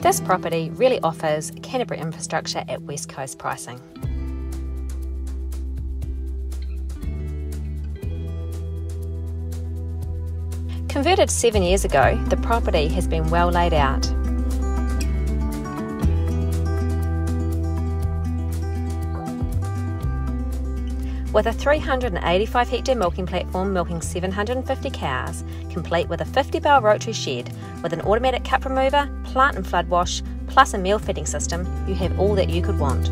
This property really offers Canterbury infrastructure at West Coast pricing. Converted seven years ago, the property has been well laid out. With a 385 hectare milking platform milking 750 cows, complete with a 50 bale rotary shed with an automatic cup remover, plant and flood wash, plus a meal feeding system, you have all that you could want.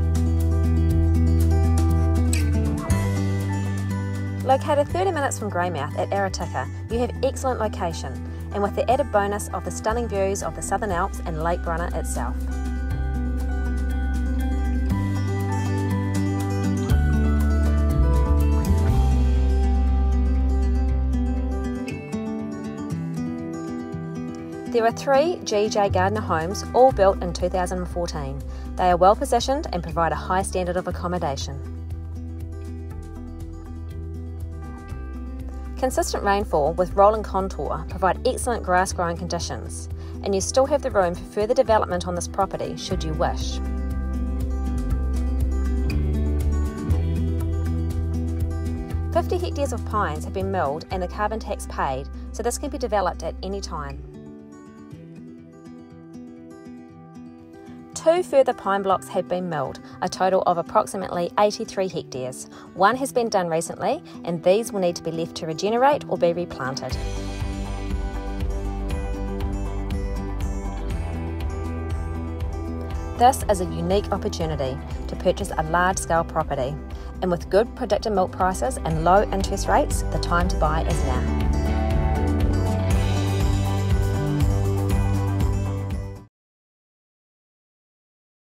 Located 30 minutes from Greymouth at Aratika, you have excellent location, and with the added bonus of the stunning views of the Southern Alps and Lake Brunner itself. There are three GJ Gardner homes, all built in 2014. They are well positioned and provide a high standard of accommodation. Consistent rainfall with rolling contour provide excellent grass growing conditions, and you still have the room for further development on this property should you wish. Fifty hectares of pines have been milled and the carbon tax paid, so this can be developed at any time. Two further pine blocks have been milled, a total of approximately 83 hectares. One has been done recently, and these will need to be left to regenerate or be replanted. This is a unique opportunity to purchase a large scale property, and with good predicted milk prices and low interest rates, the time to buy is now.